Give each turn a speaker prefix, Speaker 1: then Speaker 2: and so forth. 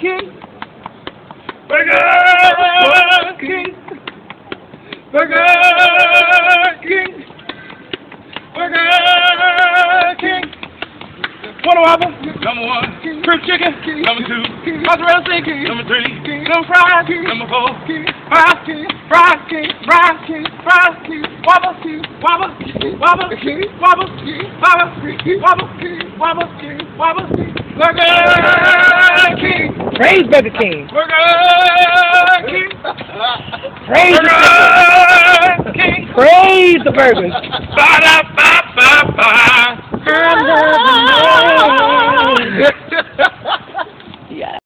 Speaker 1: King.
Speaker 2: Burger
Speaker 1: King.
Speaker 2: Burger King. Burger King.
Speaker 1: Quarter Whopper.
Speaker 2: Number one.
Speaker 1: Shrimp chicken.
Speaker 2: Number two.
Speaker 1: Mozzarella stick.
Speaker 2: Number three.
Speaker 1: King. Fries.
Speaker 2: Number four.
Speaker 1: King. King. Fries. King. Fries. King. Fries. King. Whopper. King. Whopper. King. Whopper. King. Whopper.
Speaker 2: King. Whopper. King. Burger.
Speaker 3: Praise Burger King.
Speaker 2: Burger King.
Speaker 3: Praise the
Speaker 2: Burger King.
Speaker 3: Praise the burgers.
Speaker 2: Ba da ba ba ba.